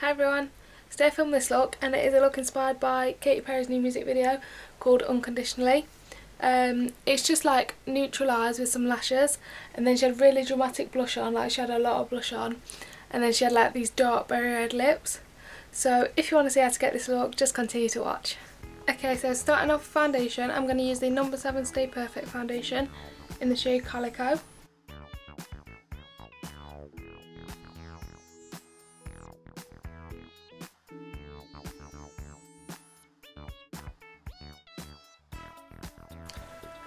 Hi everyone, today I filmed this look and it is a look inspired by Katy Perry's new music video called Unconditionally. Um, it's just like neutral eyes with some lashes and then she had really dramatic blush on, like she had a lot of blush on and then she had like these dark berry red lips. So if you want to see how to get this look, just continue to watch. Okay, so starting off foundation, I'm going to use the number 7 Stay Perfect foundation in the shade Calico.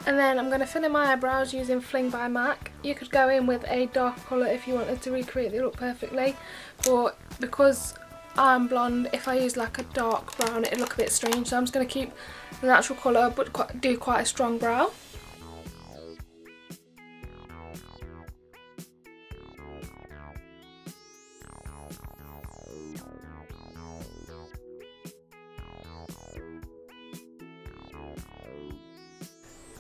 And then I'm going to fill in my eyebrows using Fling by MAC. You could go in with a dark colour if you wanted to recreate the look perfectly. But because I'm blonde, if I use like a dark brown it'd look a bit strange. So I'm just going to keep the natural colour but do quite a strong brow.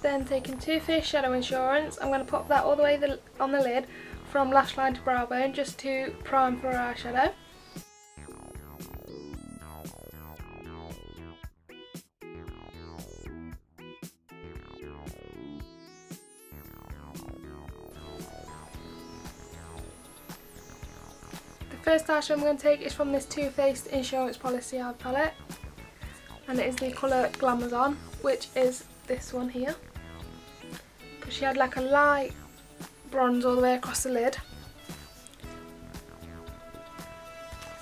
Then taking Too Faced Shadow Insurance, I'm going to pop that all the way the, on the lid from lash line to brow bone just to prime for our eyeshadow. The first eyeshadow I'm going to take is from this Too Faced Insurance Policy Eye Palette and it is the colour Glamazon which is this one here she had like a light bronze all the way across the lid.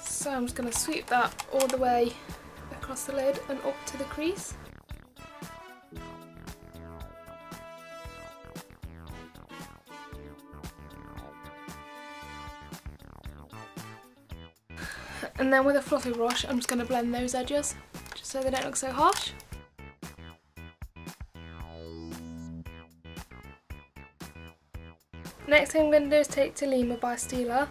So I'm just going to sweep that all the way across the lid and up to the crease. And then with a fluffy brush I'm just going to blend those edges just so they don't look so harsh. Next thing I'm going to do is take Tolima by Stila,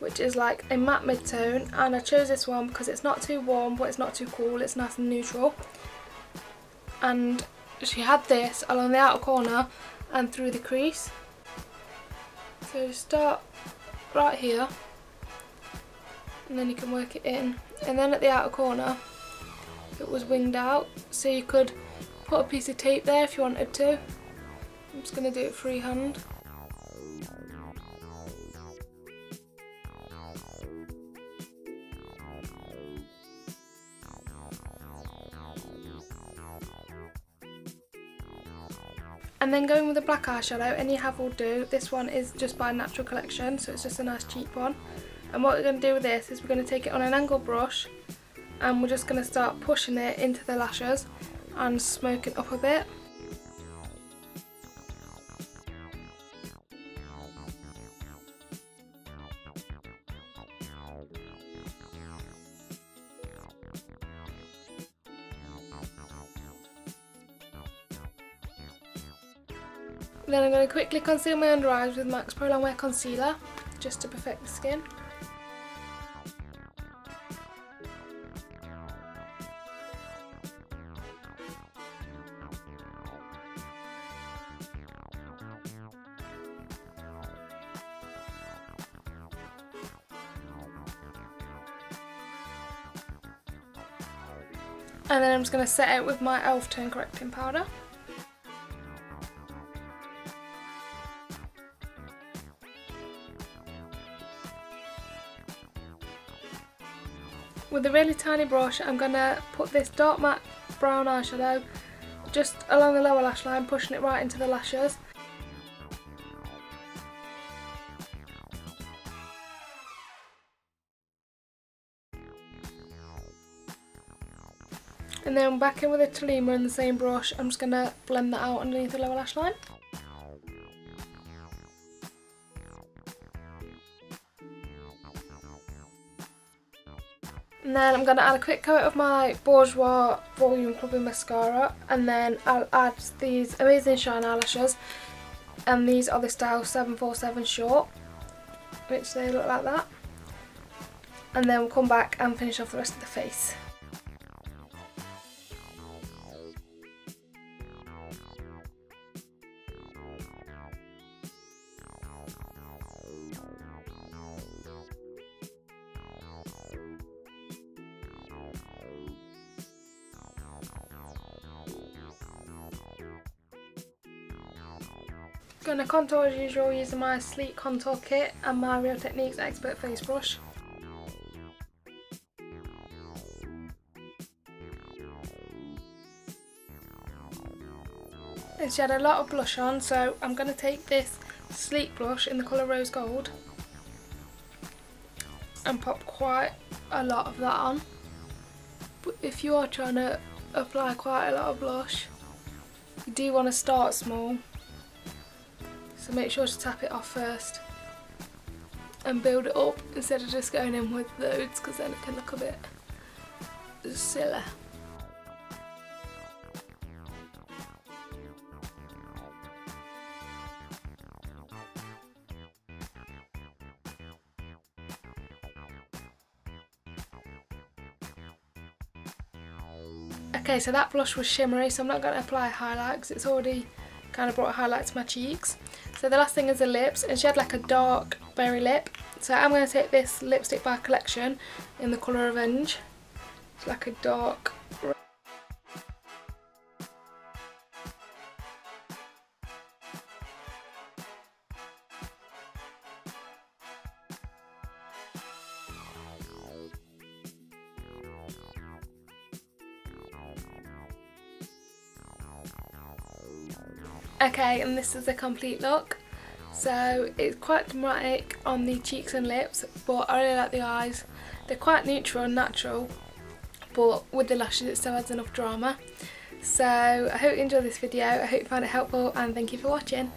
which is like a matte mid-tone and I chose this one because it's not too warm but it's not too cool, it's nice and neutral. And she had this along the outer corner and through the crease. So start right here and then you can work it in. And then at the outer corner it was winged out so you could put a piece of tape there if you wanted to. I'm just going to do it freehand. And then going with a black eyeshadow, any have will do. This one is just by Natural Collection, so it's just a nice cheap one. And what we're going to do with this is we're going to take it on an angle brush and we're just going to start pushing it into the lashes and smoke it up a bit. Then I'm going to quickly conceal my under eyes with MAC's Pro Longwear Concealer, just to perfect the skin. And then I'm just going to set it with my e.l.f. tone correcting powder. With a really tiny brush I'm going to put this dark matte brown eyeshadow just along the lower lash line, pushing it right into the lashes. And then back in with a Tolima and the same brush, I'm just going to blend that out underneath the lower lash line. And then I'm going to add a quick coat of my Bourjois Volume Clubbing Mascara. And then I'll add these amazing shine eyelashes. And these are the style 747 short. Which they look like that. And then we'll come back and finish off the rest of the face. Gonna contour as usual using my Sleek Contour Kit and my Real Techniques Expert Face Brush. And she had a lot of blush on so I'm going to take this Sleek blush in the colour Rose Gold and pop quite a lot of that on. But if you are trying to apply quite a lot of blush you do want to start small so make sure to tap it off first and build it up instead of just going in with loads because then it can look a bit silly. Okay, so that blush was shimmery, so I'm not going to apply highlight because it's already kind of brought a highlight to my cheeks. So the last thing is the lips, and she had like a dark berry lip. So I'm going to take this lipstick by Collection in the colour Revenge. It's like a dark Okay, and this is the complete look. So it's quite dramatic on the cheeks and lips, but I really like the eyes. They're quite neutral and natural, but with the lashes it still adds enough drama. So I hope you enjoyed this video, I hope you found it helpful and thank you for watching.